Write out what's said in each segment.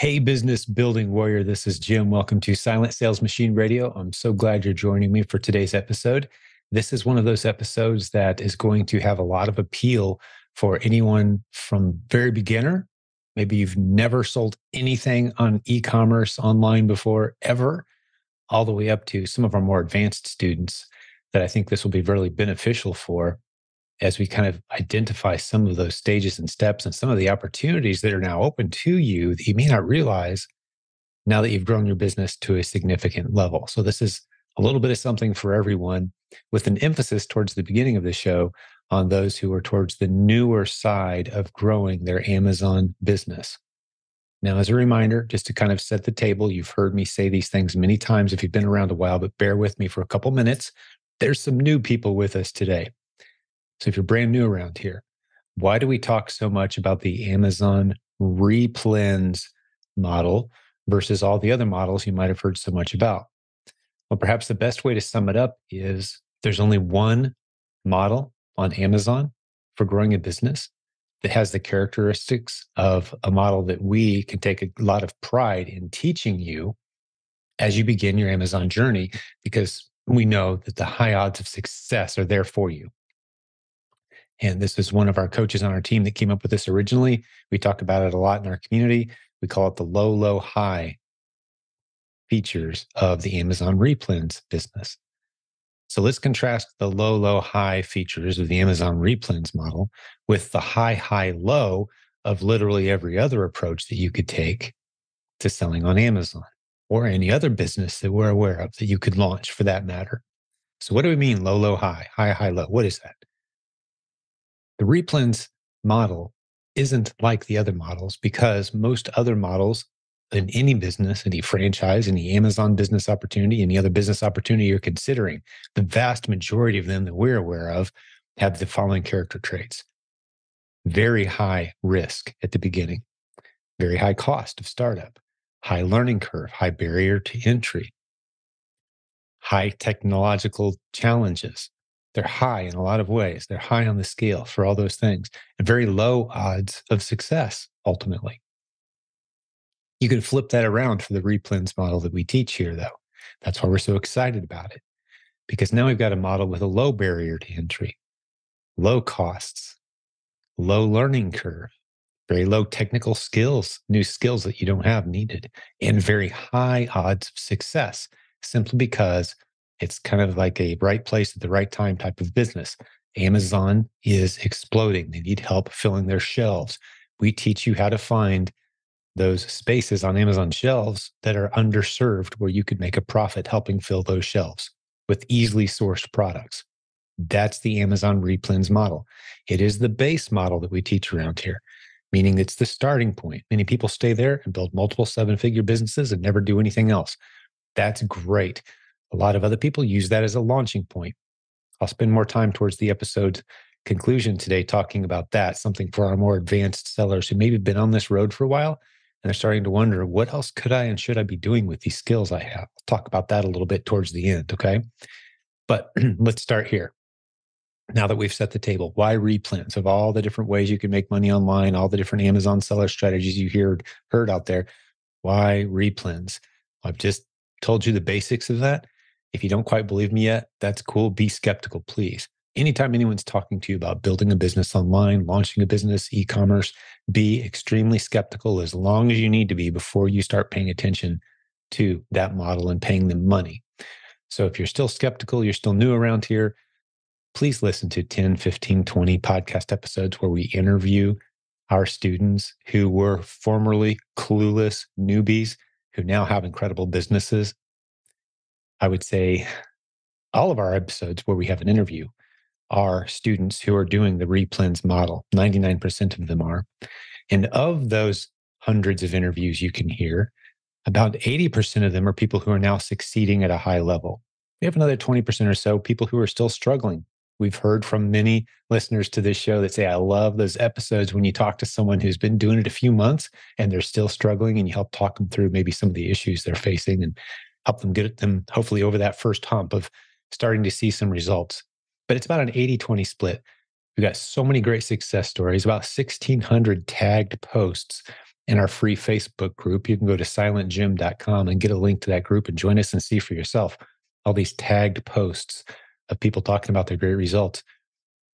Hey, business building warrior. This is Jim. Welcome to Silent Sales Machine Radio. I'm so glad you're joining me for today's episode. This is one of those episodes that is going to have a lot of appeal for anyone from very beginner. Maybe you've never sold anything on e commerce online before, ever, all the way up to some of our more advanced students that I think this will be really beneficial for as we kind of identify some of those stages and steps and some of the opportunities that are now open to you that you may not realize now that you've grown your business to a significant level. So, this is a little bit of something for everyone with an emphasis towards the beginning of the show on those who are towards the newer side of growing their Amazon business. Now, as a reminder, just to kind of set the table, you've heard me say these things many times if you've been around a while, but bear with me for a couple minutes. There's some new people with us today. So if you're brand new around here, why do we talk so much about the Amazon replens model versus all the other models you might have heard so much about? Well, perhaps the best way to sum it up is there's only one model on Amazon for growing a business that has the characteristics of a model that we can take a lot of pride in teaching you as you begin your Amazon journey, because we know that the high odds of success are there for you. And this is one of our coaches on our team that came up with this originally. We talk about it a lot in our community. We call it the low, low, high features of the Amazon replens business. So let's contrast the low, low, high features of the Amazon replens model with the high, high, low of literally every other approach that you could take to selling on Amazon or any other business that we're aware of that you could launch for that matter. So, what do we mean low, low, high, high, high, low? What is that? The replens model isn't like the other models because most other models in any business, any franchise, any Amazon business opportunity, any other business opportunity you're considering, the vast majority of them that we're aware of have the following character traits. Very high risk at the beginning, very high cost of startup, high learning curve, high barrier to entry, high technological challenges, they're high in a lot of ways. They're high on the scale for all those things and very low odds of success ultimately. You can flip that around for the replens model that we teach here, though. That's why we're so excited about it, because now we've got a model with a low barrier to entry, low costs, low learning curve, very low technical skills, new skills that you don't have needed, and very high odds of success simply because it's kind of like a right place at the right time type of business. Amazon is exploding. They need help filling their shelves. We teach you how to find those spaces on Amazon shelves that are underserved where you could make a profit helping fill those shelves with easily sourced products. That's the Amazon replens model. It is the base model that we teach around here, meaning it's the starting point. Many people stay there and build multiple seven figure businesses and never do anything else. That's great. A lot of other people use that as a launching point. I'll spend more time towards the episode's conclusion today talking about that, something for our more advanced sellers who maybe have been on this road for a while and they're starting to wonder what else could I and should I be doing with these skills I have. I'll talk about that a little bit towards the end, okay? But let's start here. Now that we've set the table, why replens of all the different ways you can make money online, all the different Amazon seller strategies you heard heard out there, why replens? I've just told you the basics of that. If you don't quite believe me yet, that's cool. Be skeptical, please. Anytime anyone's talking to you about building a business online, launching a business, e commerce, be extremely skeptical as long as you need to be before you start paying attention to that model and paying them money. So if you're still skeptical, you're still new around here, please listen to 10, 15, 20 podcast episodes where we interview our students who were formerly clueless newbies who now have incredible businesses I would say all of our episodes where we have an interview are students who are doing the replens model. 99% of them are. And of those hundreds of interviews you can hear, about 80% of them are people who are now succeeding at a high level. We have another 20% or so people who are still struggling. We've heard from many listeners to this show that say, I love those episodes when you talk to someone who's been doing it a few months and they're still struggling and you help talk them through maybe some of the issues they're facing and help them get them hopefully over that first hump of starting to see some results. But it's about an 80 20 split. We've got so many great success stories, about 1,600 tagged posts. in our free Facebook group. You can go to silentjim.com and get a link to that group and join us and see for yourself all these tagged posts of people talking about their great results.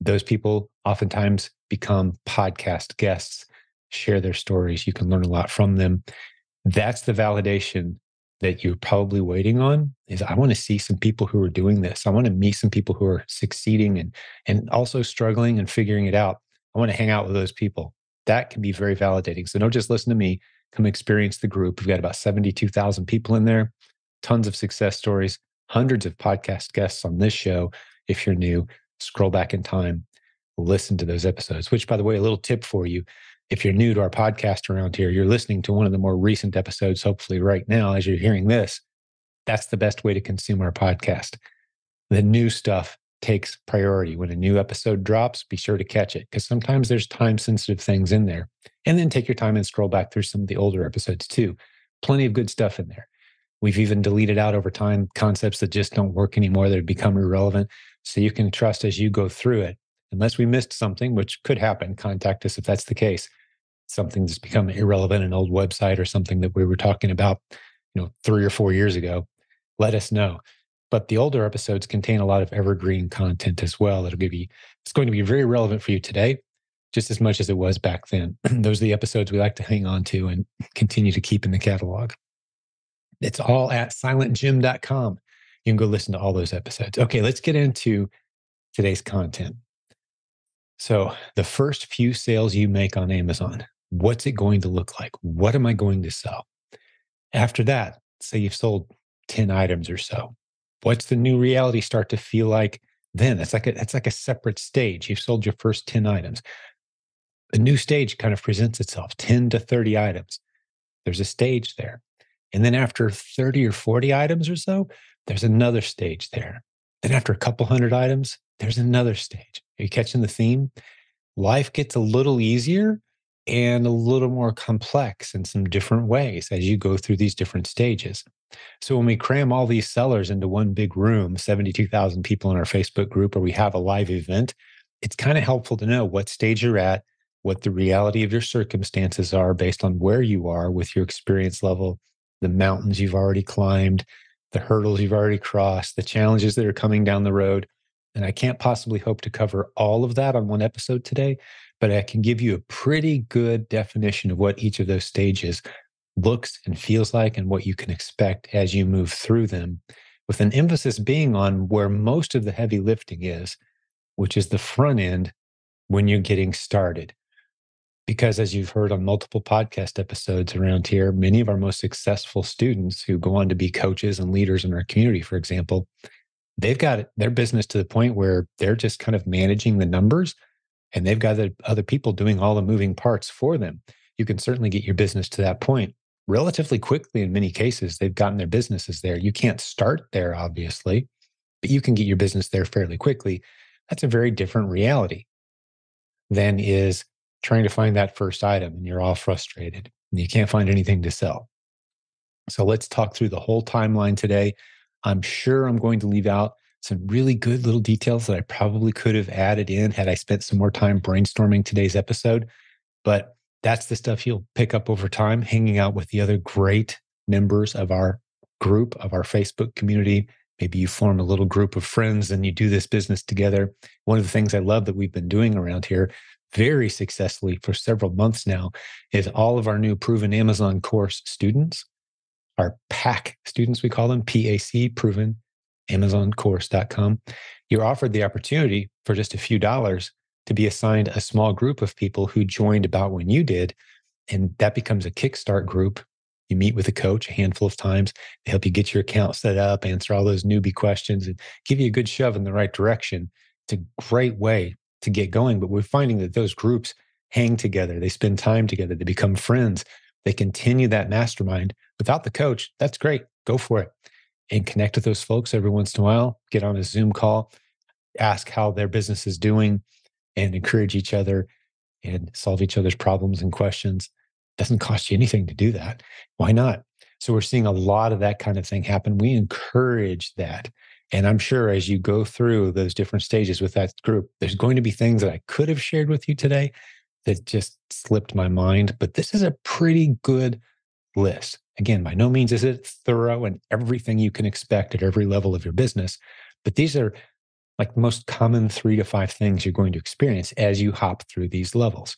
Those people oftentimes become podcast guests, share their stories. You can learn a lot from them. That's the validation that you're probably waiting on is I want to see some people who are doing this. I want to meet some people who are succeeding and and also struggling and figuring it out. I want to hang out with those people. That can be very validating. So don't just listen to me, come experience the group. We've got about 72,000 people in there, tons of success stories, hundreds of podcast guests on this show. If you're new, scroll back in time, listen to those episodes, which by the way, a little tip for you if you're new to our podcast around here, you're listening to one of the more recent episodes, hopefully right now, as you're hearing this, that's the best way to consume our podcast. The new stuff takes priority. When a new episode drops, be sure to catch it because sometimes there's time sensitive things in there. And then take your time and scroll back through some of the older episodes too. Plenty of good stuff in there. We've even deleted out over time concepts that just don't work anymore that have become irrelevant. So you can trust as you go through it unless we missed something, which could happen, contact us if that's the case. Something that's become irrelevant, an old website or something that we were talking about, you know, three or four years ago. Let us know. But the older episodes contain a lot of evergreen content as well. That'll give you, it's going to be very relevant for you today, just as much as it was back then. Those are the episodes we like to hang on to and continue to keep in the catalog. It's all at silentjim.com. You can go listen to all those episodes. Okay, let's get into today's content. So, the first few sales you make on Amazon, what's it going to look like? What am I going to sell? After that, say you've sold 10 items or so. What's the new reality start to feel like then? That's like a that's like a separate stage. You've sold your first 10 items. A new stage kind of presents itself, 10 to 30 items. There's a stage there. And then after 30 or 40 items or so, there's another stage there. Then after a couple hundred items, there's another stage. Are you catching the theme? Life gets a little easier and a little more complex in some different ways as you go through these different stages. So when we cram all these sellers into one big room, 72,000 people in our Facebook group, or we have a live event, it's kind of helpful to know what stage you're at, what the reality of your circumstances are based on where you are with your experience level, the mountains you've already climbed, the hurdles you've already crossed, the challenges that are coming down the road. And I can't possibly hope to cover all of that on one episode today, but I can give you a pretty good definition of what each of those stages looks and feels like and what you can expect as you move through them, with an emphasis being on where most of the heavy lifting is, which is the front end when you're getting started. Because as you've heard on multiple podcast episodes around here, many of our most successful students who go on to be coaches and leaders in our community, for example, they've got their business to the point where they're just kind of managing the numbers and they've got the other people doing all the moving parts for them. You can certainly get your business to that point relatively quickly in many cases. They've gotten their businesses there. You can't start there, obviously, but you can get your business there fairly quickly. That's a very different reality than is trying to find that first item and you're all frustrated and you can't find anything to sell. So let's talk through the whole timeline today. I'm sure I'm going to leave out some really good little details that I probably could have added in had I spent some more time brainstorming today's episode. But that's the stuff you'll pick up over time, hanging out with the other great members of our group, of our Facebook community. Maybe you form a little group of friends and you do this business together. One of the things I love that we've been doing around here very successfully for several months now is all of our new proven Amazon course students our PAC students, we call them PAC, proven amazoncourse.com. You're offered the opportunity for just a few dollars to be assigned a small group of people who joined about when you did. And that becomes a kickstart group. You meet with a coach a handful of times. They help you get your account set up, answer all those newbie questions, and give you a good shove in the right direction. It's a great way to get going. But we're finding that those groups hang together, they spend time together, they become friends, they continue that mastermind without the coach. That's great. Go for it and connect with those folks every once in a while. Get on a Zoom call, ask how their business is doing, and encourage each other and solve each other's problems and questions. Doesn't cost you anything to do that. Why not? So we're seeing a lot of that kind of thing happen. We encourage that. And I'm sure as you go through those different stages with that group, there's going to be things that I could have shared with you today that just slipped my mind, but this is a pretty good list. Again, by no means is it thorough and everything you can expect at every level of your business, but these are like the most common three to five things you're going to experience as you hop through these levels.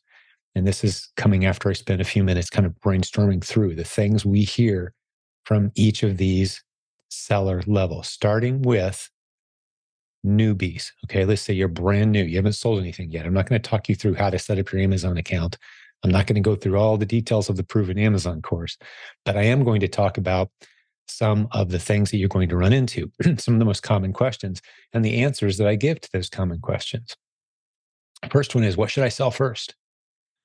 And this is coming after I spent a few minutes kind of brainstorming through the things we hear from each of these seller levels, starting with newbies. Okay, let's say you're brand new, you haven't sold anything yet. I'm not going to talk you through how to set up your Amazon account. I'm not going to go through all the details of the proven Amazon course, but I am going to talk about some of the things that you're going to run into, some of the most common questions, and the answers that I give to those common questions. First one is what should I sell first?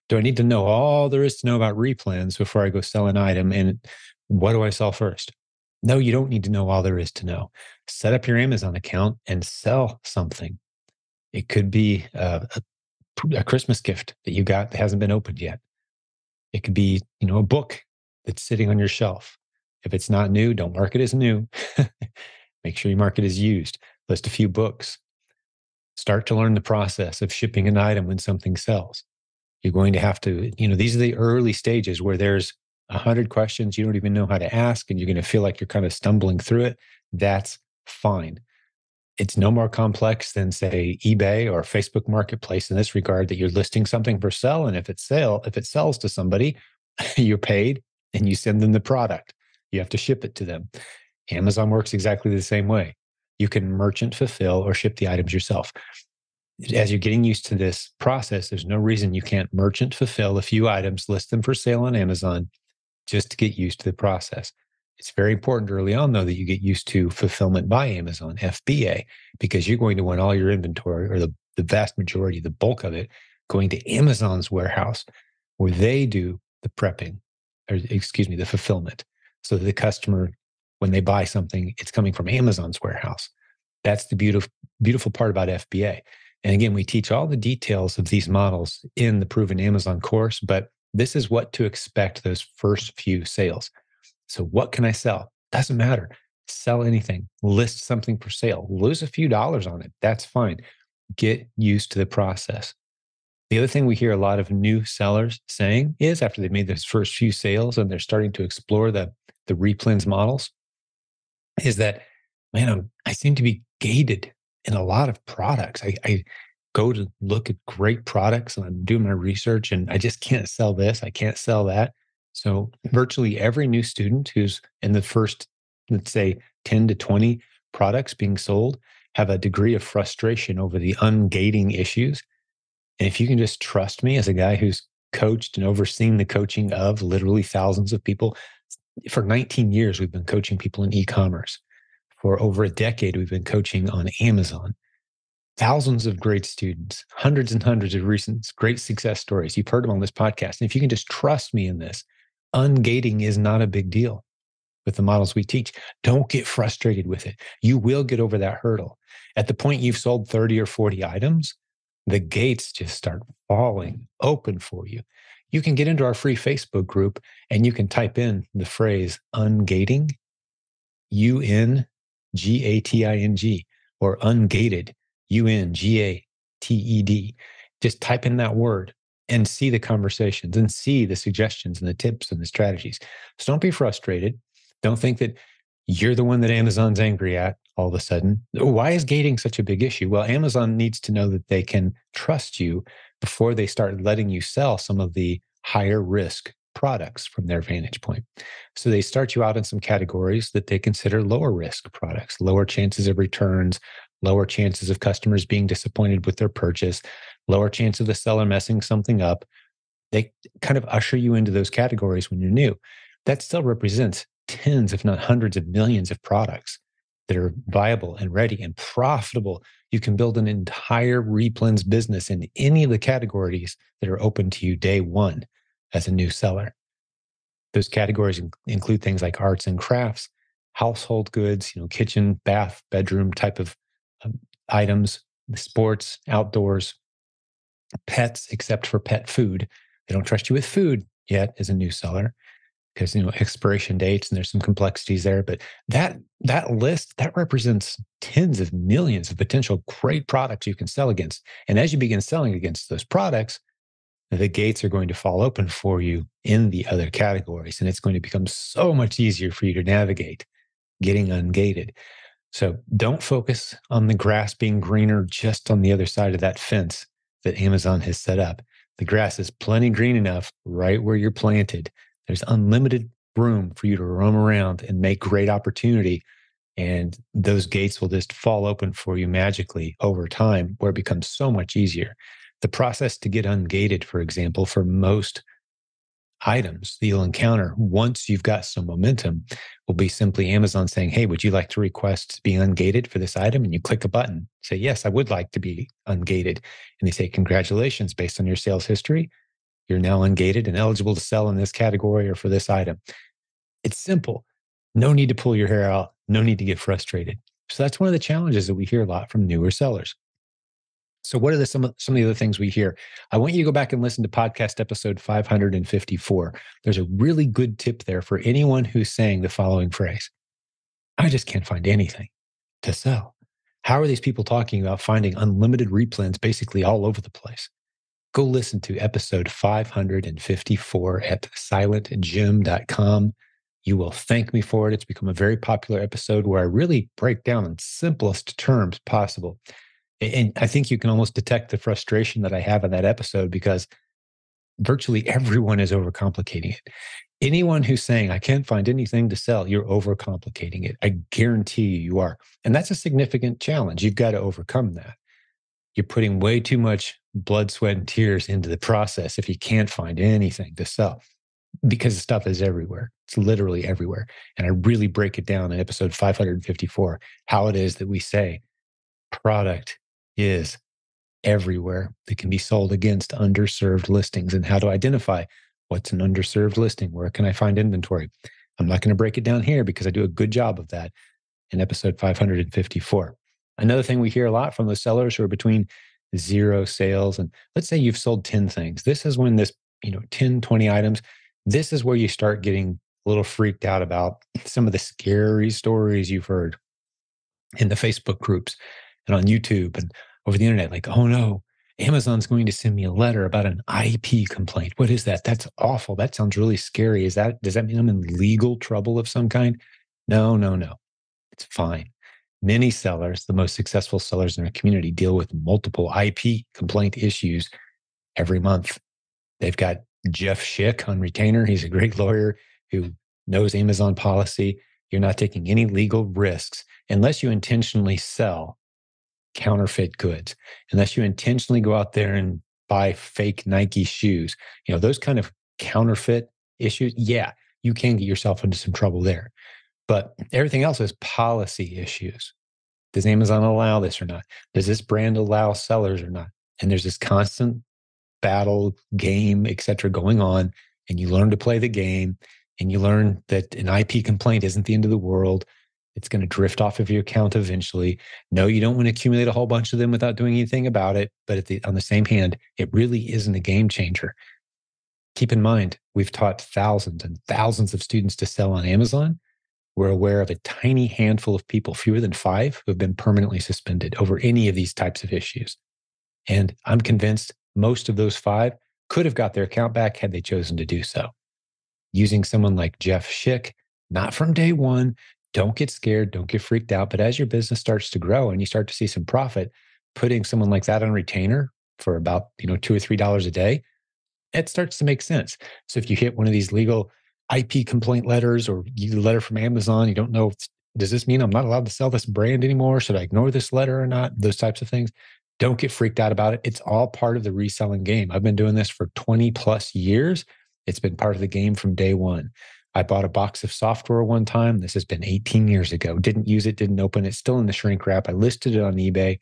Do I need to know all there is to know about replens before I go sell an item? And what do I sell first? No, you don't need to know all there is to know. Set up your Amazon account and sell something. It could be a, a, a Christmas gift that you got that hasn't been opened yet. It could be, you know, a book that's sitting on your shelf. If it's not new, don't mark it as new. Make sure you mark it as used. List a few books. Start to learn the process of shipping an item when something sells. You're going to have to, you know, these are the early stages where there's a hundred questions you don't even know how to ask, and you're going to feel like you're kind of stumbling through it. That's fine. It's no more complex than say eBay or Facebook Marketplace in this regard that you're listing something for sale, and if it sale if it sells to somebody, you're paid and you send them the product. You have to ship it to them. Amazon works exactly the same way. You can merchant fulfill or ship the items yourself. As you're getting used to this process, there's no reason you can't merchant fulfill a few items, list them for sale on Amazon, just to get used to the process. It's very important early on, though, that you get used to fulfillment by Amazon, FBA, because you're going to want all your inventory or the, the vast majority, the bulk of it, going to Amazon's warehouse where they do the prepping, or excuse me, the fulfillment. So the customer, when they buy something, it's coming from Amazon's warehouse. That's the beautiful, beautiful part about FBA. And again, we teach all the details of these models in the Proven Amazon course, but this is what to expect those first few sales. So, what can I sell? Doesn't matter. Sell anything, list something for sale, lose a few dollars on it. That's fine. Get used to the process. The other thing we hear a lot of new sellers saying is after they've made those first few sales and they're starting to explore the, the replens models, is that, man, I'm, I seem to be gated in a lot of products. I, I go to look at great products and I'm doing my research and I just can't sell this, I can't sell that. So virtually every new student who's in the first, let's say 10 to 20 products being sold have a degree of frustration over the ungating issues. And if you can just trust me as a guy who's coached and overseen the coaching of literally thousands of people, for 19 years, we've been coaching people in e commerce. For over a decade, we've been coaching on Amazon thousands of great students, hundreds and hundreds of recent great success stories. You've heard them on this podcast. And if you can just trust me in this, ungating is not a big deal with the models we teach. Don't get frustrated with it. You will get over that hurdle. At the point you've sold 30 or 40 items, the gates just start falling open for you. You can get into our free Facebook group and you can type in the phrase ungating, U N G A T I N G, or ungated U N G A T E D. Just type in that word and see the conversations and see the suggestions and the tips and the strategies. So don't be frustrated. Don't think that you're the one that Amazon's angry at all of a sudden. Why is gating such a big issue? Well, Amazon needs to know that they can trust you before they start letting you sell some of the higher risk products from their vantage point. So they start you out in some categories that they consider lower risk products, lower chances of returns, lower chances of customers being disappointed with their purchase, lower chance of the seller messing something up. They kind of usher you into those categories when you're new. That still represents tens, if not hundreds of millions of products that are viable and ready and profitable. You can build an entire replens business in any of the categories that are open to you day one as a new seller. Those categories include things like arts and crafts, household goods, you know, kitchen, bath, bedroom type of Um, items, sports, outdoors, pets, except for pet food. They don't trust you with food yet as a new seller because you know expiration dates and there's some complexities there but that that list that represents tens of millions of potential great products you can sell against and as you begin selling against those products the gates are going to fall open for you in the other categories. And it's going to become so much easier for you to navigate getting ungated. So don't focus on the grass being greener just on the other side of that fence that Amazon has set up. The grass is plenty green enough right where you're planted. There's unlimited room for you to roam around and make great opportunity. And those gates will just fall open for you magically over time, where it becomes so much easier. The process to get ungated, for example, for most items that you'll encounter once you've got some momentum will be simply Amazon saying, Hey, would you like to request being ungated for this item? And you click a button, say, Yes, I would like to be ungated. And they say, Congratulations, based on your sales history, you're now ungated and eligible to sell in this category or for this item. It's simple. No need to pull your hair out, no need to get frustrated. So that's one of the challenges that we hear a lot from newer sellers. So, what are the, some, of, some of the other things we hear? I want you to go back and listen to podcast episode 554. There's a really good tip there for anyone who's saying the following phrase I just can't find anything to sell. How are these people talking about finding unlimited replens basically all over the place? Go listen to episode 554 at silentjim.com. You will thank me for it. It's become a very popular episode where I really break down in simplest terms possible and I think you can almost detect the frustration that I have in that episode because virtually everyone is overcomplicating it. Anyone who's saying, I can't find anything to sell, you're overcomplicating it. I guarantee you, you are. And that's a significant challenge. You've got to overcome that. You're putting way too much blood, sweat, and tears into the process if you can't find anything to sell because stuff is everywhere. It's literally everywhere. And I really break it down in episode 554 how it is that we say product is everywhere that can be sold against underserved listings and how to identify what's an underserved listing. Where can I find inventory? I'm not going to break it down here because I do a good job of that in episode 554. Another thing we hear a lot from the sellers who are between zero sales and let's say you've sold 10 things. This is when this, you know, 10, 20 items, this is where you start getting a little freaked out about some of the scary stories you've heard in the Facebook groups and on YouTube and over the internet, like, oh no, Amazon's going to send me a letter about an IP complaint. What is that? That's awful. That sounds really scary. Is that does that mean I'm in legal trouble of some kind? No, no, no. It's fine. Many sellers, the most successful sellers in our community, deal with multiple IP complaint issues every month. They've got Jeff Schick on retainer. He's a great lawyer who knows Amazon policy. You're not taking any legal risks unless you intentionally sell counterfeit goods unless you intentionally go out there and buy fake Nike shoes. You know, those kind of counterfeit issues, yeah, you can get yourself into some trouble there. But everything else is policy issues. Does Amazon allow this or not? Does this brand allow sellers or not? And there's this constant battle, game, etc., going on. And you learn to play the game and you learn that an IP complaint isn't the end of the world. It's going to drift off of your account eventually. No, you don't want to accumulate a whole bunch of them without doing anything about it. But the, on the same hand, it really isn't a game changer. Keep in mind, we've taught thousands and thousands of students to sell on Amazon. We're aware of a tiny handful of people, fewer than five, who have been permanently suspended over any of these types of issues. And I'm convinced most of those five could have got their account back had they chosen to do so. Using someone like Jeff Schick, not from day one, don't get scared, don't get freaked out. But as your business starts to grow and you start to see some profit, putting someone like that on retainer for about, you know, two or three dollars a day, it starts to make sense. So if you hit one of these legal IP complaint letters or you letter from Amazon, you don't know, does this mean I'm not allowed to sell this brand anymore? Should I ignore this letter or not? Those types of things. Don't get freaked out about it. It's all part of the reselling game. I've been doing this for 20 plus years. It's been part of the game from day one. I bought a box of software one time. This has been 18 years ago. Didn't use it, didn't open it, still in the shrink wrap. I listed it on eBay.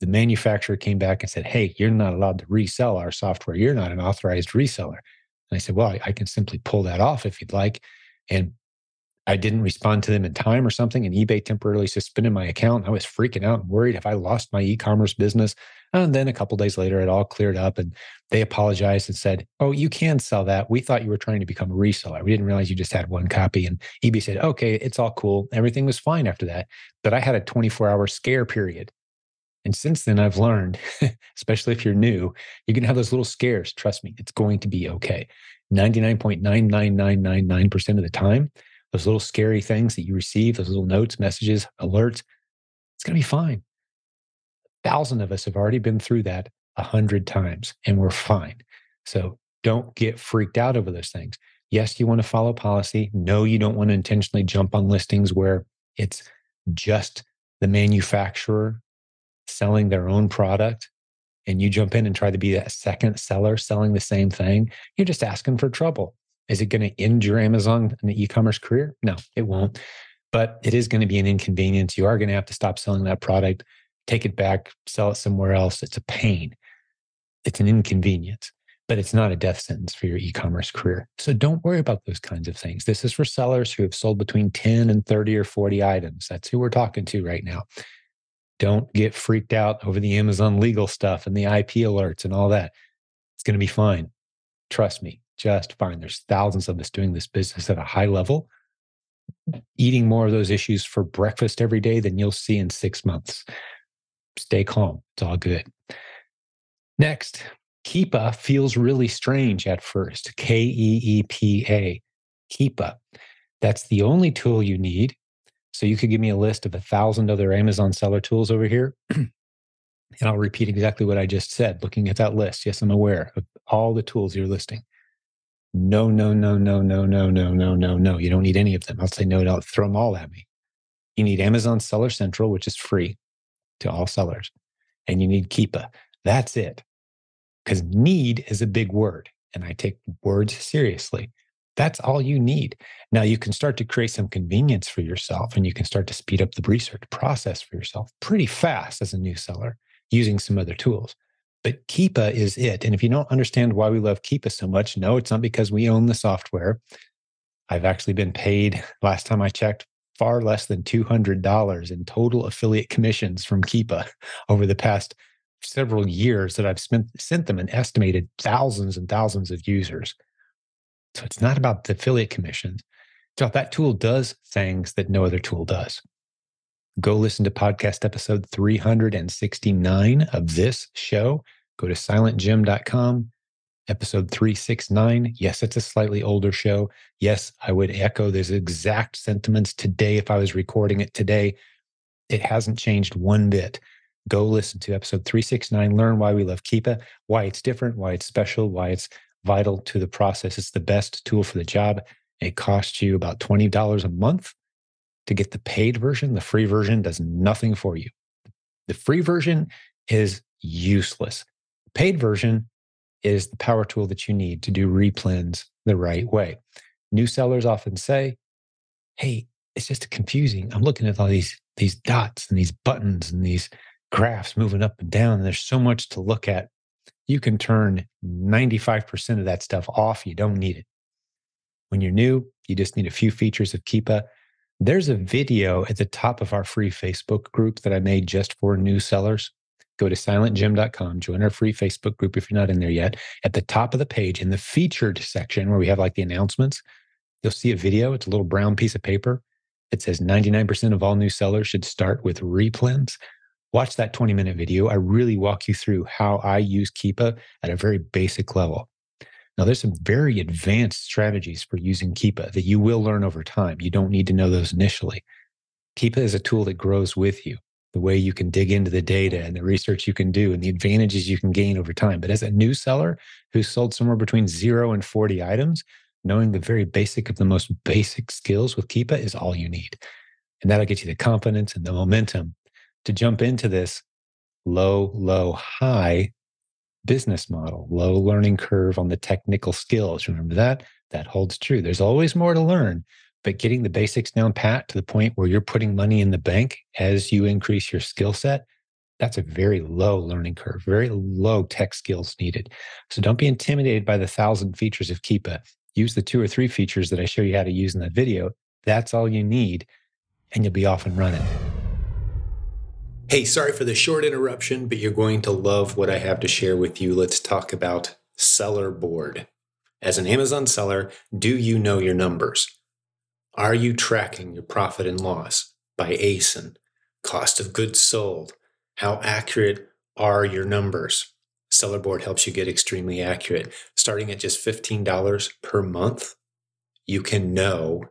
The manufacturer came back and said, Hey, you're not allowed to resell our software. You're not an authorized reseller. And I said, Well, I can simply pull that off if you'd like. And I didn't respond to them in time or something, and eBay temporarily suspended my account. I was freaking out and worried if I lost my e-commerce business. And then a couple days later, it all cleared up, and they apologized and said, "Oh, you can sell that. We thought you were trying to become a reseller. We didn't realize you just had one copy." And eBay said, "Okay, it's all cool. Everything was fine after that." But I had a 24-hour scare period And since then, I've learned, especially if you're new, you're going to have those little scares. Trust me, it's going to be okay. 99.99999% of the time, those little scary things that you receive, those little notes, messages, alerts, it's going to be fine. A thousand of us have already been through that a hundred times and we're fine. So don't get freaked out over those things. Yes, you want to follow policy. No, you don't want to intentionally jump on listings where it's just the manufacturer selling their own product and you jump in and try to be that second seller selling the same thing, you're just asking for trouble. Is it going to end your Amazon and the e-commerce career? No, it won't. But it is going to be an inconvenience. You are going to have to stop selling that product, take it back, sell it somewhere else. It's a pain. It's an inconvenience, but it's not a death sentence for your e-commerce career. So don't worry about those kinds of things. This is for sellers who have sold between 10 and 30 or 40 items. That's who we're talking to right now. Don't get freaked out over the Amazon legal stuff and the IP alerts and all that. It's going to be fine. Trust me, just fine. There's thousands of us doing this business at a high level, eating more of those issues for breakfast every day than you'll see in six months. Stay calm. It's all good. Next, Keepa feels really strange at first. K E E P A. Keepa. That's the only tool you need so you could give me a list of a thousand other Amazon seller tools over here. and I'll repeat exactly what I just said, looking at that list. Yes, I'm aware of all the tools you're listing. No, no, no, no, no, no, no, no, no, no. You don't need any of them. I'll say no, don't throw them all at me. You need Amazon Seller Central, which is free to all sellers. And you need Keepa. That's it. Because need is a big word. And I take words seriously. That's all you need. Now you can start to create some convenience for yourself and you can start to speed up the research process for yourself pretty fast as a new seller using some other tools. But Keepa is it. And if you don't understand why we love Keepa so much, no, it's not because we own the software. I've actually been paid, last time I checked, far less than $200 in total affiliate commissions from Keepa over the past several years that I've spent, sent them an estimated thousands and thousands of users. So it's not about the affiliate commissions. So that tool does things that no other tool does. Go listen to podcast episode 369 of this show. Go to silentjim.com, episode 369. Yes, it's a slightly older show. Yes, I would echo those exact sentiments today if I was recording it today. It hasn't changed one bit. Go listen to episode 369, learn why we love Keepa, why it's different, why it's special, why it's vital to the process. It's the best tool for the job. It costs you about $20 a month to get the paid version. The free version does nothing for you. The free version is useless. The paid version is the power tool that you need to do replens the right way. New sellers often say, Hey, it's just confusing. I'm looking at all these, these dots and these buttons and these graphs moving up and down. And there's so much to look at you can turn 95% of that stuff off. You don't need it. When you're new, you just need a few features of Keepa. There's a video at the top of our free Facebook group that I made just for new sellers. Go to silentjim.com, join our free Facebook group if you're not in there yet. At the top of the page, in the featured section where we have like the announcements, you'll see a video. It's a little brown piece of paper. It says 99% of all new sellers should start with replens watch that 20 minute video. I really walk you through how I use Keepa at a very basic level. Now, there's some very advanced strategies for using Keepa that you will learn over time. You don't need to know those initially. Keepa is a tool that grows with you, the way you can dig into the data and the research you can do and the advantages you can gain over time. But as a new seller who sold somewhere between zero and 40 items, knowing the very basic of the most basic skills with Keepa is all you need. And that'll get you the confidence and the momentum to jump into this low, low, high business model, low learning curve on the technical skills. Remember that? That holds true. There's always more to learn, but getting the basics down pat to the point where you're putting money in the bank as you increase your skill set, that's a very low learning curve, very low tech skills needed. So don't be intimidated by the thousand features of Keepa. Use the two or three features that I show you how to use in that video. That's all you need, and you'll be off and running. Hey, sorry for the short interruption, but you're going to love what I have to share with you. Let's talk about Sellerboard. As an Amazon seller, do you know your numbers? Are you tracking your profit and loss by ASIN, cost of goods sold, How accurate are your numbers? Sellerboard helps you get extremely accurate. Starting at just $15 per month, you can know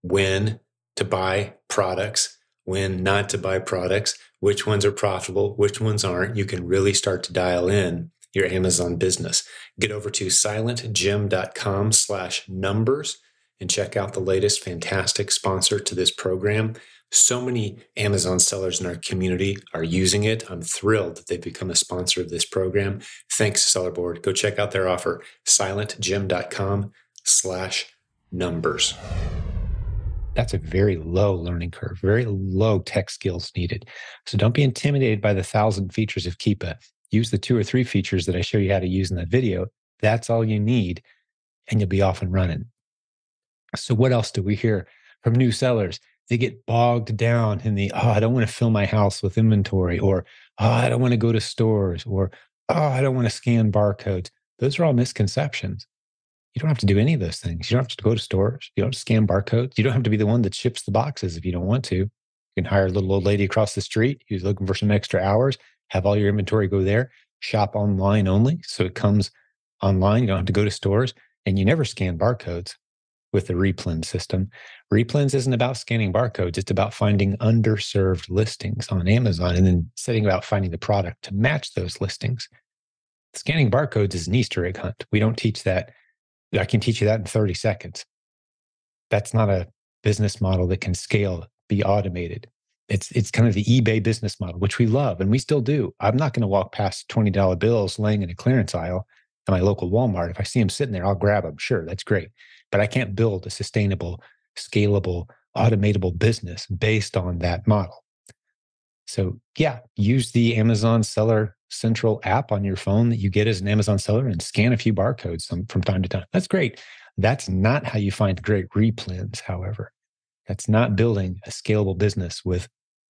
when to buy products, when not to buy products, which ones are profitable, which ones aren't. You can really start to dial in your Amazon business. Get over to silentjim.com slash numbers and check out the latest fantastic sponsor to this program. So many Amazon sellers in our community are using it. I'm thrilled that they've become a sponsor of this program. Thanks, Sellerboard. Go check out their offer, silentjim.com slash numbers. That's a very low learning curve, very low tech skills needed. So don't be intimidated by the thousand features of Keepa. Use the two or three features that I show you how to use in that video. That's all you need, and you'll be off and running. So, what else do we hear from new sellers? They get bogged down in the, oh, I don't want to fill my house with inventory, or oh, I don't want to go to stores, or oh, I don't want to scan barcodes. Those are all misconceptions. You don't have to do any of those things. You don't have to go to stores. You don't scan barcodes. You don't have to be the one that ships the boxes if you don't want to. You can hire a little old lady across the street who's looking for some extra hours, have all your inventory go there, shop online only. So it comes online. You don't have to go to stores and you never scan barcodes with the Replens system. Replens isn't about scanning barcodes, it's about finding underserved listings on Amazon and then setting about finding the product to match those listings. Scanning barcodes is an Easter egg hunt. We don't teach that I can teach you that in 30 seconds. That's not a business model that can scale, be automated. It's it's kind of the eBay business model, which we love and we still do. I'm not going to walk past $20 bills laying in a clearance aisle at my local Walmart. If I see them sitting there, I'll grab them. Sure, that's great. But I can't build a sustainable, scalable, automatable business based on that model. So, yeah, use the Amazon Seller Central app on your phone that you get as an Amazon seller and scan a few barcodes from time to time. That's great. That's not how you find great replens, however. That's not building a scalable business with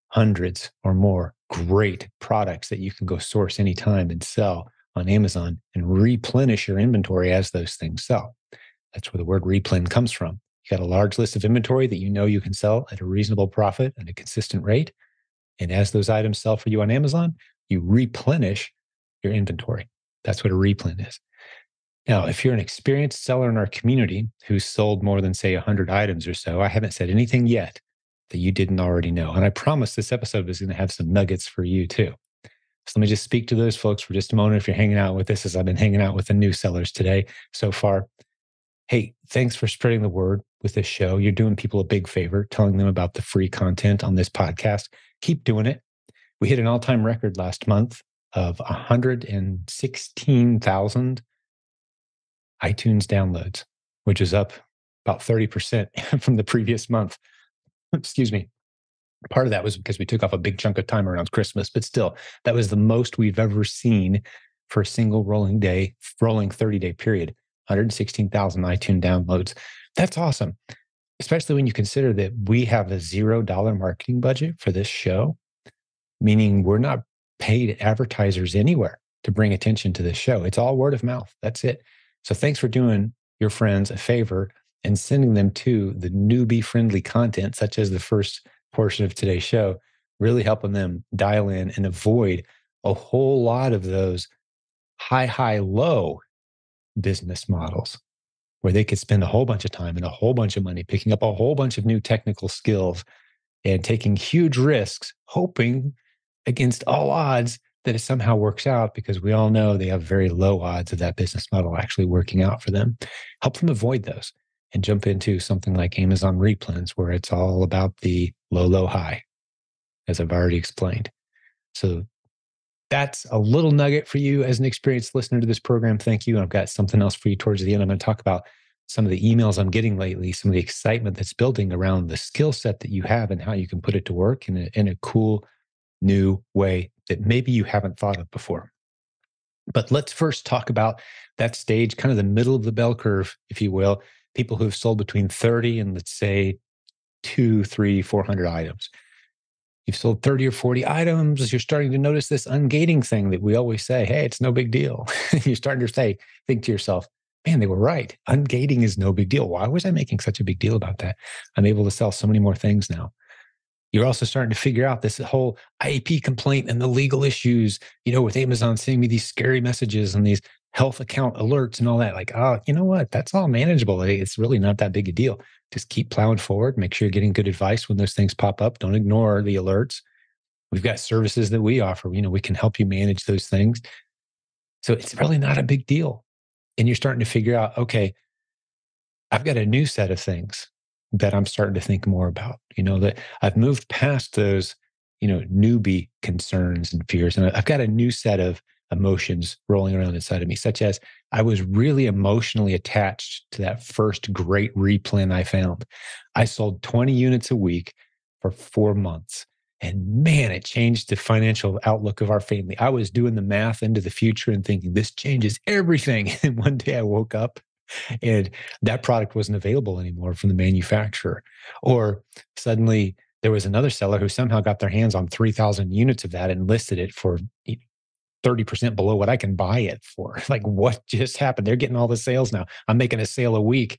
hundreds or more great products that you can go source anytime and sell on Amazon and replenish your inventory as those things sell. That's where the word replen comes from. You got a large list of inventory that you know you can sell at a reasonable profit and a consistent rate. And as those items sell for you on Amazon, you replenish your inventory. That's what a replen is. Now, if you're an experienced seller in our community who's sold more than, say, 100 items or so, I haven't said anything yet that you didn't already know. And I promise this episode is going to have some nuggets for you too. So let me just speak to those folks for just a moment. If you're hanging out with us, as I've been hanging out with the new sellers today so far, hey, thanks for spreading the word with this show. You're doing people a big favor, telling them about the free content on this podcast. Keep doing it. We hit an all time record last month of 116,000 iTunes downloads, which is up about 30% from the previous month. Excuse me. Part of that was because we took off a big chunk of time around Christmas, but still, that was the most we've ever seen for a single rolling day, rolling 30 day period. 116,000 iTunes downloads. That's awesome, especially when you consider that we have a zero dollar marketing budget for this show, meaning we're not paid advertisers anywhere to bring attention to this show. It's all word of mouth. That's it. So thanks for doing your friends a favor and sending them to the newbie friendly content, such as the first portion of today's show, really helping them dial in and avoid a whole lot of those high, high, low business models where they could spend a whole bunch of time and a whole bunch of money picking up a whole bunch of new technical skills and taking huge risks, hoping against all odds that it somehow works out because we all know they have very low odds of that business model actually working out for them. Help them avoid those and jump into something like Amazon Replens, where it's all about the low, low, high, as I've already explained. So that's a little nugget for you as an experienced listener to this program. Thank you. I've got something else for you towards the end. I'm going to talk about some of the emails I'm getting lately, some of the excitement that's building around the skill set that you have and how you can put it to work in a, in a cool, new way that maybe you haven't thought of before. But let's first talk about that stage, kind of the middle of the bell curve, if you will. People who've sold between 30 and let's say two, three, 400 items you've sold 30 or 40 items, you're starting to notice this ungating thing that we always say, hey, it's no big deal. you're starting to say, think to yourself, man, they were right. Ungating is no big deal. Why was I making such a big deal about that? I'm able to sell so many more things now. You're also starting to figure out this whole IP complaint and the legal issues, you know, with Amazon sending me these scary messages and these health account alerts and all that. Like, oh, you know what? That's all manageable. It's really not that big a deal. Just keep plowing forward. Make sure you're getting good advice when those things pop up. Don't ignore the alerts. We've got services that we offer. You know, we can help you manage those things. So it's really not a big deal. And you're starting to figure out, okay, I've got a new set of things that I'm starting to think more about. You know, that I've moved past those, you know, newbie concerns and fears. And I've got a new set of emotions rolling around inside of me, such as I was really emotionally attached to that first great replen I found. I sold 20 units a week for four months. And man, it changed the financial outlook of our family. I was doing the math into the future and thinking this changes everything. And one day I woke up and that product wasn't available anymore from the manufacturer. Or suddenly there was another seller who somehow got their hands on 3,000 units of that and listed it for 30% below what I can buy it for. Like, what just happened? They're getting all the sales now. I'm making a sale a week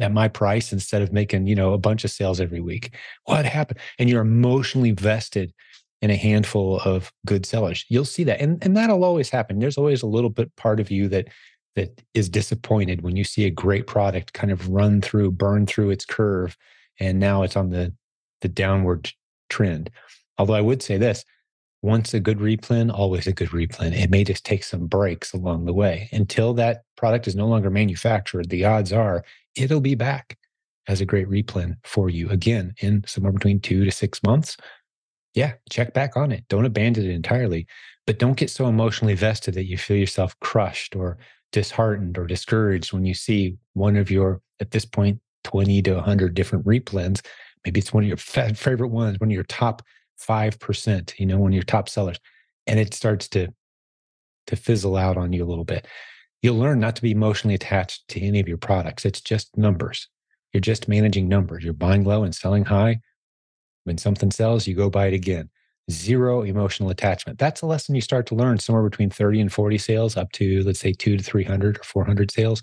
at my price instead of making, you know, a bunch of sales every week. What happened? And you're emotionally vested in a handful of good sellers. You'll see that. And, and that'll always happen. There's always a little bit part of you that that is disappointed when you see a great product kind of run through, burn through its curve, and now it's on the the downward trend. Although I would say this, once a good replen, always a good replen. It may just take some breaks along the way until that product is no longer manufactured. The odds are it'll be back as a great replen for you again in somewhere between two to six months. Yeah, check back on it. Don't abandon it entirely, but don't get so emotionally vested that you feel yourself crushed or disheartened or discouraged when you see one of your, at this point, 20 to 100 different replens. Maybe it's one of your favorite ones, one of your top 5%, you know, one of your top sellers, and it starts to to fizzle out on you a little bit. You'll learn not to be emotionally attached to any of your products. It's just numbers. You're just managing numbers. You're buying low and selling high. When something sells, you go buy it again. Zero emotional attachment. That's a lesson you start to learn somewhere between 30 and 40 sales up to, let's say, two to 300 or 400 sales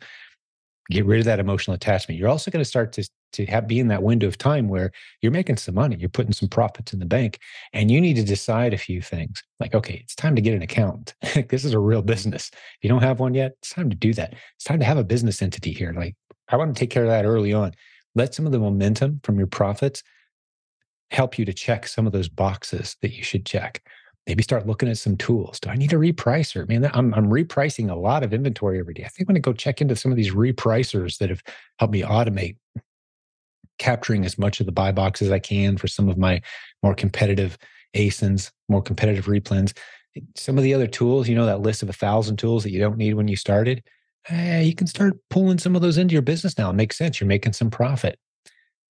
get rid of that emotional attachment. You're also going to start to to have be in that window of time where you're making some money, you're putting some profits in the bank, and you need to decide a few things. Like, okay, it's time to get an accountant. this is a real business. If you don't have one yet, it's time to do that. It's time to have a business entity here. Like, I want to take care of that early on. Let some of the momentum from your profits help you to check some of those boxes that you should check maybe start looking at some tools. Do I need a repricer? I'm, I'm repricing a lot of inventory every day. I think I'm going to go check into some of these repricers that have helped me automate capturing as much of the buy box as I can for some of my more competitive ASINs, more competitive replens. Some of the other tools, you know, that list of a thousand tools that you don't need when you started, eh, you can start pulling some of those into your business now. It makes sense. You're making some profit.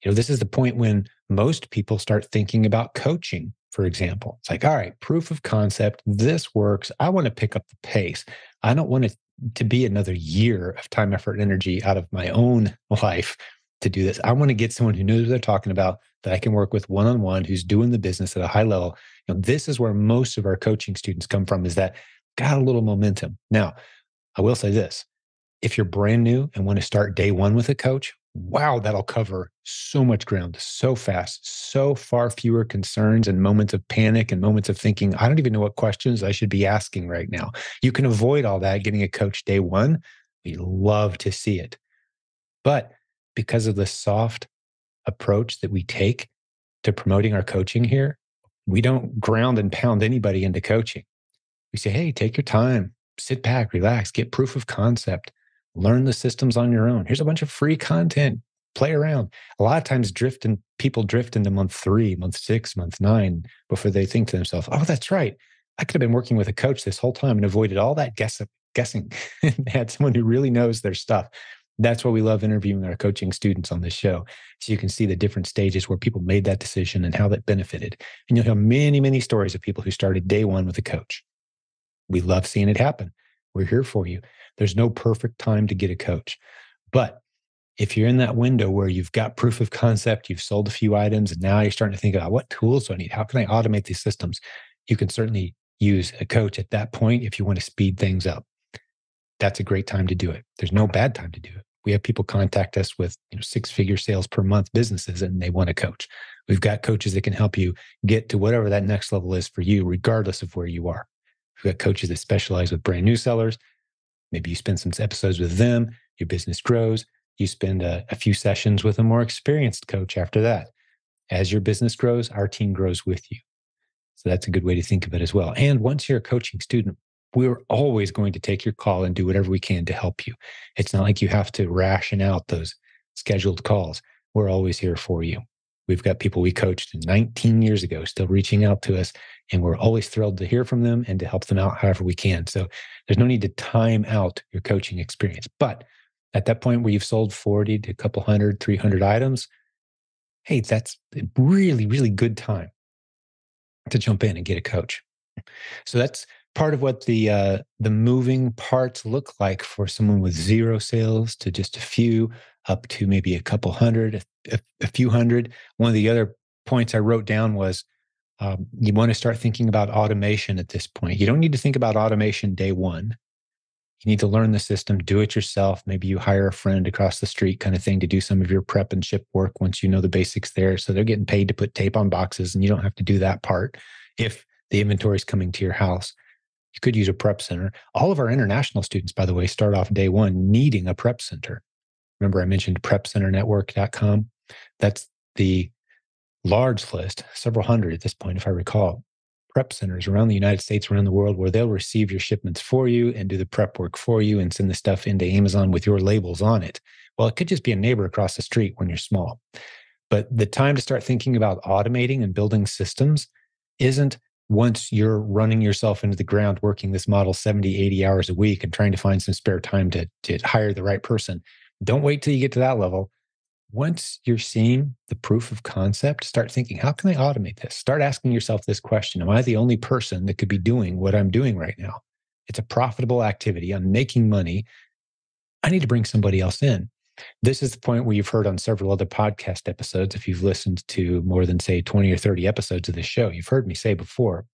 You know, this is the point when most people start thinking about coaching for example. It's like, all right, proof of concept, this works. I want to pick up the pace. I don't want it to be another year of time, effort, and energy out of my own life to do this. I want to get someone who knows what they're talking about that I can work with one on one, who's doing the business at a high level. You know, this is where most of our coaching students come from is that got a little momentum. Now, I will say this if you're brand new and want to start day one with a coach, wow, that'll cover so much ground so fast, so far fewer concerns and moments of panic and moments of thinking, I don't even know what questions I should be asking right now. You can avoid all that getting a coach day one. We love to see it. But because of the soft approach that we take to promoting our coaching here, we don't ground and pound anybody into coaching. We say, hey, take your time, sit back, relax, get proof of concept learn the systems on your own. Here's a bunch of free content. Play around. A lot of times, drift and people drift into month three, month six, month nine before they think to themselves, "Oh, that's right. I could have been working with a coach this whole time and avoided all that guess- guessing and had someone who really knows their stuff." That's why we love interviewing our coaching students on this show. So you can see the different stages where people made that decision and how that benefited. And you'll hear many, many stories of people who started day one with a coach. We love seeing it happen. We're here for you. There's no perfect time to get a coach. But if you're in that window where you've got proof of concept, you've sold a few items, and now you're starting to think about what tools do I need? How can I automate these systems? You can certainly use a coach at that point if you want to speed things up. That's a great time to do it. There's no bad time to do it. We have people contact us with you know, six figure sales per month businesses and they want a coach. We've got coaches that can help you get to whatever that next level is for you, regardless of where you are. We've got coaches that specialize with brand new sellers. Maybe you spend some episodes with them, your business grows. You spend a, a few sessions with a more experienced coach after that. As your business grows, our team grows with you. So that's a good way to think of it as well. And once you're a coaching student, we're always going to take your call and do whatever we can to help you. It's not like you have to ration out those scheduled calls. We're always here for you. We've got people we coached 19 years ago still reaching out to us, and we're always thrilled to hear from them and to help them out however we can. So there's no need to time out your coaching experience. But at that point where you've sold 40 to a couple hundred, 300 items, hey, that's a really, really good time to jump in and get a coach. So that's part of what the uh, the moving parts look like for someone with zero sales to just a few, up to maybe a couple hundred, a, a few hundred. One of the other points I wrote down was um, you want to start thinking about automation at this point. You don't need to think about automation day one. You need to learn the system, do it yourself. Maybe you hire a friend across the street, kind of thing, to do some of your prep and ship work once you know the basics there. So they're getting paid to put tape on boxes, and you don't have to do that part if the inventory is coming to your house. You could use a prep center. All of our international students, by the way, start off day one needing a prep center. Remember, I mentioned prepcenternetwork.com. That's the large list, several hundred at this point, if I recall, prep centers around the United States, around the world, where they'll receive your shipments for you and do the prep work for you and send the stuff into Amazon with your labels on it. Well, it could just be a neighbor across the street when you're small. But the time to start thinking about automating and building systems isn't once you're running yourself into the ground working this model 70 80 hours a week and trying to find some spare time to, to hire the right person don't wait till you get to that level. Once you're seeing the proof of concept start thinking how can i automate this? Start asking yourself this question am i the only person that could be doing what i'm doing right now? It's a profitable activity. I'm making money. I need to bring somebody else in. This is the point where you've heard on several other podcast episodes. If you've listened to more than, say, 20 or 30 episodes of this show, you've heard me say before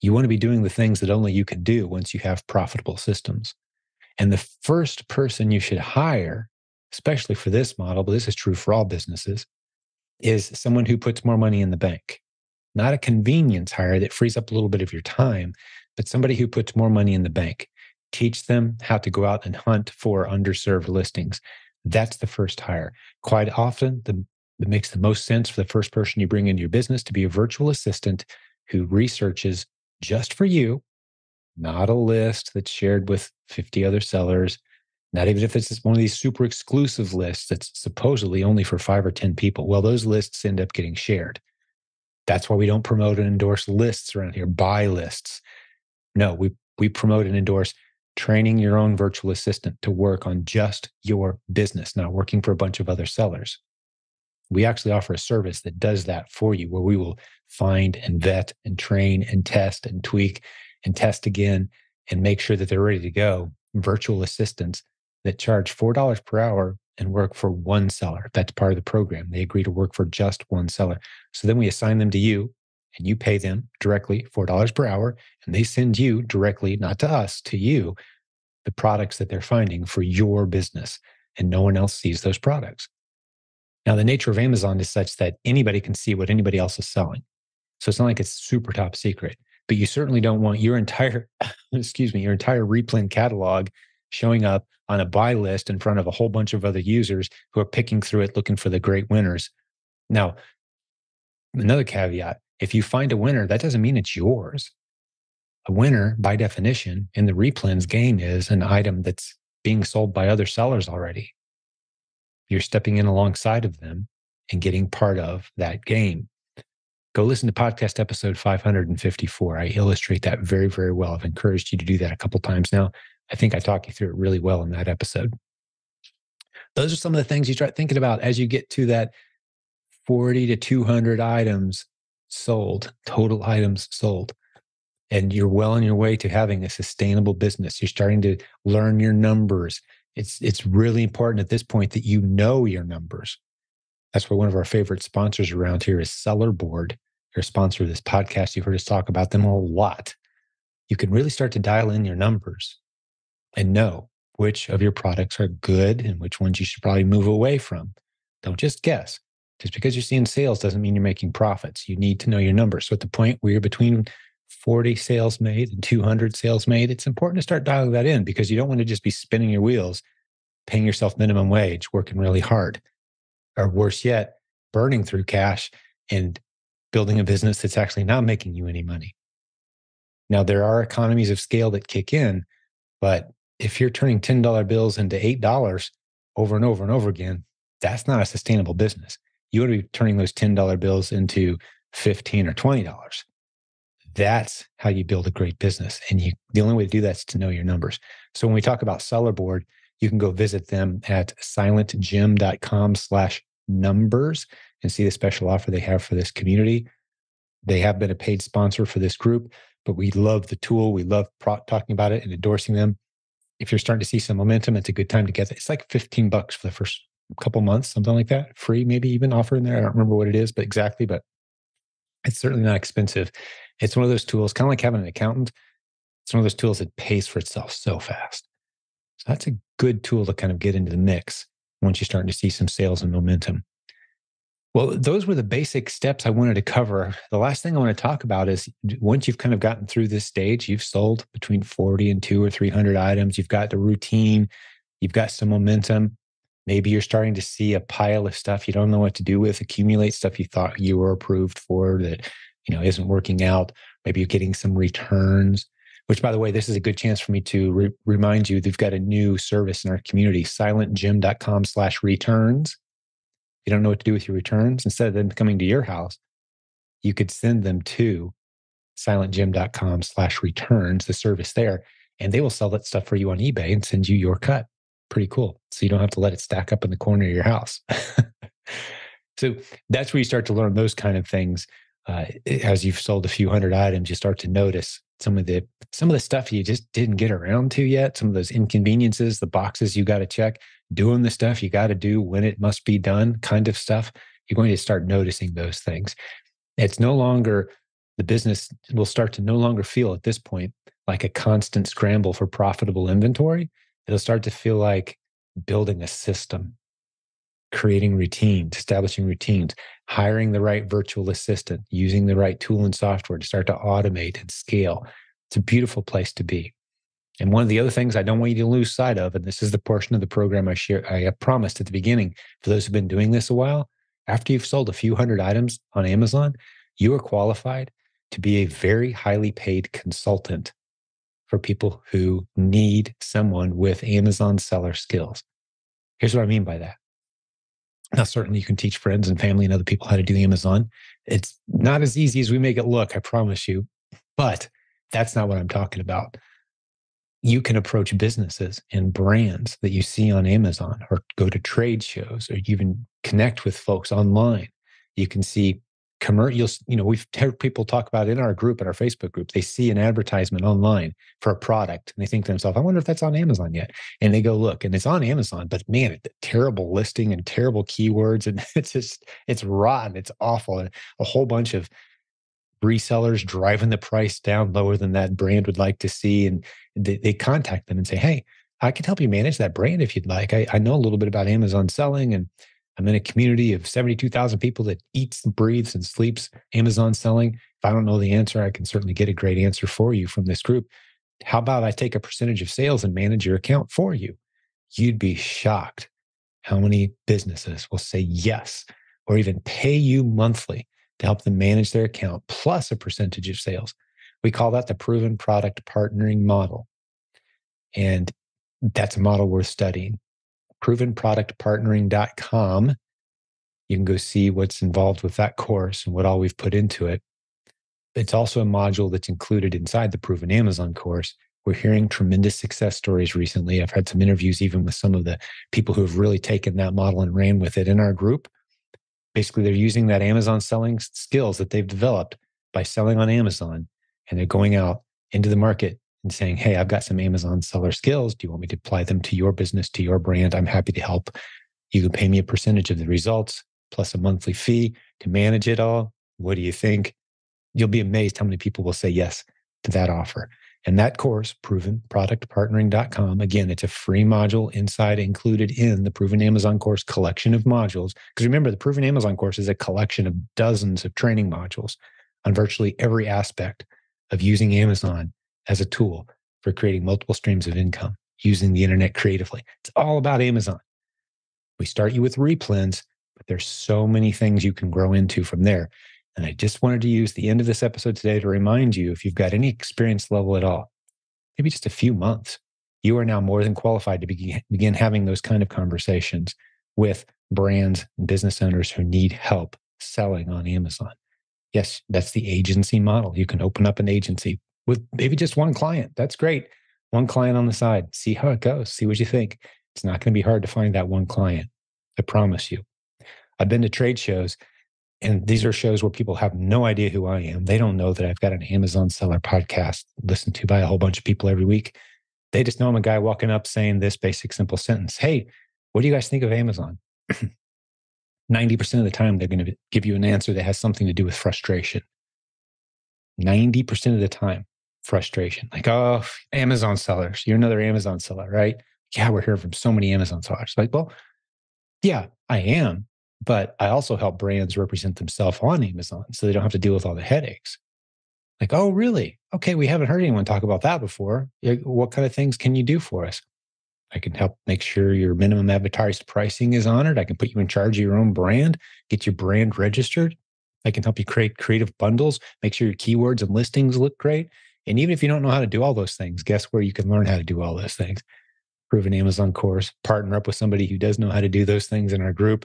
you want to be doing the things that only you can do once you have profitable systems. And the first person you should hire, especially for this model, but this is true for all businesses, is someone who puts more money in the bank. Not a convenience hire that frees up a little bit of your time, but somebody who puts more money in the bank teach them how to go out and hunt for underserved listings. That's the first hire. Quite often, the, it makes the most sense for the first person you bring into your business to be a virtual assistant who researches just for you, not a list that's shared with 50 other sellers, not even if it's one of these super exclusive lists that's supposedly only for five or 10 people. Well, those lists end up getting shared. That's why we don't promote and endorse lists around here, buy lists. No, we, we promote and endorse training your own virtual assistant to work on just your business, not working for a bunch of other sellers. We actually offer a service that does that for you, where we will find and vet and train and test and tweak and test again and make sure that they're ready to go. Virtual assistants that charge $4 per hour and work for one seller. That's part of the program. They agree to work for just one seller. So then we assign them to you and you pay them directly $4 per hour, and they send you directly, not to us, to you, the products that they're finding for your business. And no one else sees those products. Now, the nature of Amazon is such that anybody can see what anybody else is selling. So it's not like it's super top secret, but you certainly don't want your entire, excuse me, your entire replen catalog showing up on a buy list in front of a whole bunch of other users who are picking through it looking for the great winners. Now, another caveat if you find a winner, that doesn't mean it's yours. A winner, by definition, in the replens game is an item that's being sold by other sellers already. You're stepping in alongside of them and getting part of that game. Go listen to podcast episode 554. I illustrate that very, very well. I've encouraged you to do that a couple times now. I think I talk you through it really well in that episode. Those are some of the things you start thinking about as you get to that 40 to 200 items sold, total items sold. And you're well on your way to having a sustainable business. You're starting to learn your numbers. It's it's really important at this point that you know your numbers. That's why one of our favorite sponsors around here is Sellerboard. Sponsor of this podcast. You've heard us talk about them a lot. You can really start to dial in your numbers and know which of your products are good and which ones you should probably move away from. Don't just guess. Just because you're seeing sales doesn't mean you're making profits. You need to know your numbers. So at the point where you're between 40 sales made and 200 sales made, it's important to start dialing that in because you don't want to just be spinning your wheels, paying yourself minimum wage, working really hard. Or worse yet, burning through cash and building a business that's actually not making you any money. Now, there are economies of scale that kick in, but if you're turning $10 bills into $8 over and over and over again, that's not a sustainable business. You to be turning those $10 bills into 15 or $20. That's how you build a great business. And you, the only way to do that is to know your numbers. So when we talk about Sellerboard, you can go visit them at silentjim.com slash numbers and see the special offer they have for this community. They have been a paid sponsor for this group, but we love the tool. We love pro- talking about it and endorsing them. If you're starting to see some momentum, it's a good time to get it. It's like 15 bucks for the first couple months, something like that. Free, maybe even offer in there. I don't remember what it is, but exactly, but it's certainly not expensive. It's one of those tools, kind of like having an accountant. It's one of those tools that pays for itself so fast. So that's a good tool to kind of get into the mix once you're starting to see some sales and momentum. Well, those were the basic steps I wanted to cover. The last thing I want to talk about is once you've kind of gotten through this stage, you've sold between 40 and two or 300 items, you've got the routine, you've got some momentum. Maybe you're starting to see a pile of stuff you don't know what to do with, accumulate stuff you thought you were approved for that you know isn't working out. Maybe you're getting some returns. Which, by the way, this is a good chance for me to re- remind you they've got a new service in our community, silentjim.com/returns you don't know what to do with your returns, instead of them coming to your house, you could send them to silentjim.com slash returns, the service there, and they will sell that stuff for you on eBay and send you your cut. Pretty cool. So you don't have to let it stack up in the corner of your house. so that's where you start to learn those kind of things. Uh, as you've sold a few hundred items, you start to notice some of the some of the stuff you just didn't get around to yet. Some of those inconveniences, the boxes you got to check doing the stuff you got to do when it must be done kind of stuff, you're going to start noticing those things. It's no longer the business will start to no longer feel at this point like a constant scramble for profitable inventory. It'll start to feel like building a system, creating routines, establishing routines, hiring the right virtual assistant, using the right tool and software to start to automate and scale. It's a beautiful place to be. And one of the other things I don't want you to lose sight of, and this is the portion of the program I share, I promised at the beginning for those who've been doing this a while, after you've sold a few hundred items on Amazon, you are qualified to be a very highly paid consultant for people who need someone with Amazon seller skills. Here's what I mean by that. Now, certainly you can teach friends and family and other people how to do Amazon. It's not as easy as we make it look, I promise you, but that's not what I'm talking about you can approach businesses and brands that you see on Amazon or go to trade shows or even connect with folks online. You can see commercials, you know, we've heard people talk about in our group, in our Facebook group, they see an advertisement online for a product and they think to themselves, I wonder if that's on Amazon yet. And they go look and it's on Amazon, but man, terrible listing and terrible keywords. And it's just, it's rotten. It's awful. And a whole bunch of resellers driving the price down lower than that brand would like to see. And they, they contact them and say, Hey, I can help you manage that brand if you'd like. I, I know a little bit about Amazon selling and I'm in a community of 72,000 people that eats, breathes, and sleeps Amazon selling. If I don't know the answer, I can certainly get a great answer for you from this group. How about I take a percentage of sales and manage your account for you? You'd be shocked how many businesses will say yes or even pay you monthly to help them manage their account plus a percentage of sales. We call that the proven product partnering model. And that's a model worth studying. Provenproductpartnering.com. You can go see what's involved with that course and what all we've put into it. It's also a module that's included inside the Proven Amazon course. We're hearing tremendous success stories recently. I've had some interviews even with some of the people who have really taken that model and ran with it in our group basically they're using that Amazon selling skills that they've developed by selling on Amazon and they're going out into the market and saying, Hey, I've got some Amazon seller skills. Do you want me to apply them to your business, to your brand? I'm happy to help. You can pay me a percentage of the results plus a monthly fee to manage it all. What do you think? You'll be amazed how many people will say yes to that offer. And that course, provenproductpartnering.com, again, it's a free module inside included in the Proven Amazon course collection of modules. Because remember, the Proven Amazon course is a collection of dozens of training modules on virtually every aspect of using Amazon as a tool for creating multiple streams of income using the internet creatively. It's all about Amazon. We start you with replens, but there's so many things you can grow into from there. And I just wanted to use the end of this episode today to remind you if you've got any experience level at all, maybe just a few months, you are now more than qualified to begin, having those kind of conversations with brands and business owners who need help selling on Amazon. Yes, that's the agency model. You can open up an agency with maybe just one client. That's great. One client on the side. See how it goes. See what you think. It's not going to be hard to find that one client. I promise you. I've been to trade shows and these are shows where people have no idea who I am. They don't know that I've got an Amazon seller podcast listened to by a whole bunch of people every week. They just know I'm a guy walking up saying this basic, simple sentence Hey, what do you guys think of Amazon? 90% of the time, they're going to give you an answer that has something to do with frustration. 90% of the time, frustration. Like, oh, Amazon sellers, you're another Amazon seller, right? Yeah, we're hearing from so many Amazon sellers. Like, well, yeah, I am. But I also help brands represent themselves on Amazon so they don't have to deal with all the headaches. Like, oh, really? Okay, we haven't heard anyone talk about that before. What kind of things can you do for us? I can help make sure your minimum advertised pricing is honored. I can put you in charge of your own brand, get your brand registered. I can help you create creative bundles, make sure your keywords and listings look great. And even if you don't know how to do all those things, guess where you can learn how to do all those things? Proven Amazon course, partner up with somebody who does know how to do those things in our group,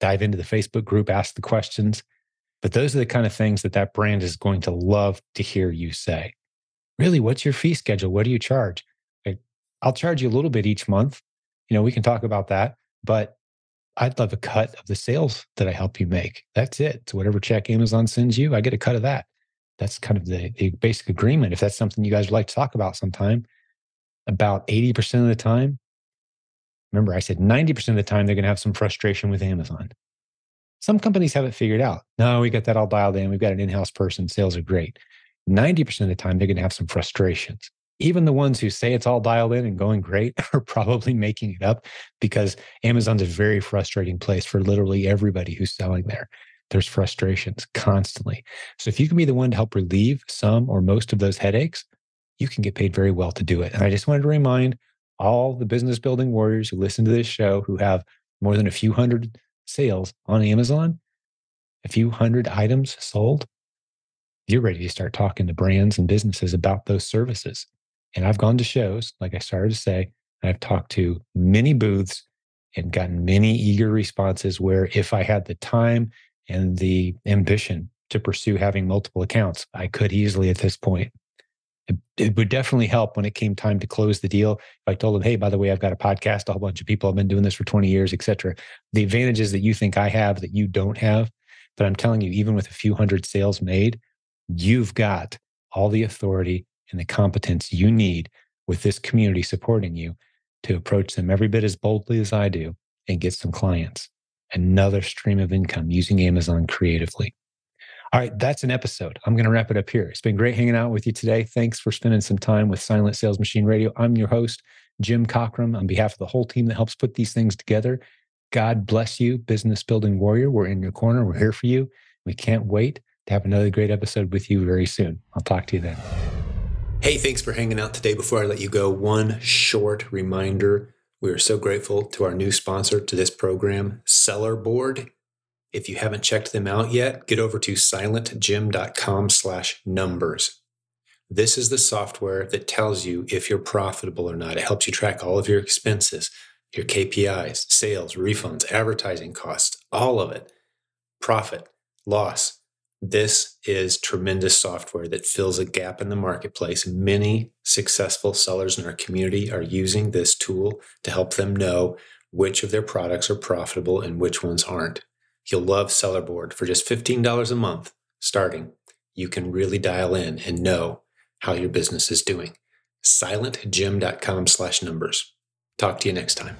dive into the Facebook group, ask the questions. But those are the kind of things that that brand is going to love to hear you say. Really, what's your fee schedule? What do you charge? I'll charge you a little bit each month. You know, we can talk about that, but I'd love a cut of the sales that I help you make. That's it. So whatever check Amazon sends you, I get a cut of that. That's kind of the, the basic agreement. If that's something you guys would like to talk about sometime, about 80% of the time, remember I said 90% of the time, they're going to have some frustration with Amazon. Some companies have it figured out. No, we got that all dialed in. We've got an in house person. Sales are great. 90% of the time, they're going to have some frustrations even the ones who say it's all dialed in and going great are probably making it up because Amazon's a very frustrating place for literally everybody who's selling there. There's frustrations constantly. So if you can be the one to help relieve some or most of those headaches, you can get paid very well to do it. And I just wanted to remind all the business building warriors who listen to this show who have more than a few hundred sales on Amazon, a few hundred items sold, you're ready to start talking to brands and businesses about those services. And I've gone to shows, like I started to say, I've talked to many booths and gotten many eager responses where if I had the time and the ambition to pursue having multiple accounts, I could easily at this point. It, would definitely help when it came time to close the deal. If I told them, hey, by the way, I've got a podcast, a whole bunch of people have been doing this for 20 years, et cetera. The advantages that you think I have that you don't have. But I'm telling you, even with a few hundred sales made, you've got all the authority and the competence you need with this community supporting you to approach them every bit as boldly as I do and get some clients. Another stream of income using Amazon creatively. All right, that's an episode. I'm going to wrap it up here. It's been great hanging out with you today. Thanks for spending some time with Silent Sales Machine Radio. I'm your host, Jim Cockrum, on behalf of the whole team that helps put these things together. God bless you, business building warrior. We're in your corner. We're here for you. We can't wait to have another great episode with you very soon. I'll talk to you then. Hey, thanks for hanging out today. Before I let you go, one short reminder. We are so grateful to our new sponsor to this program, Sellerboard. If you haven't checked them out yet, get over to silentjim.com slash numbers. This is the software that tells you if you're profitable or not. It helps you track all of your expenses, your KPIs, sales, refunds, advertising costs, all of it. Profit, loss, this is tremendous software that fills a gap in the marketplace. Many successful sellers in our community are using this tool to help them know which of their products are profitable and which ones aren't. You'll love Sellerboard for just $15 a month starting. You can really dial in and know how your business is doing. silentjim.com slash numbers. Talk to you next time.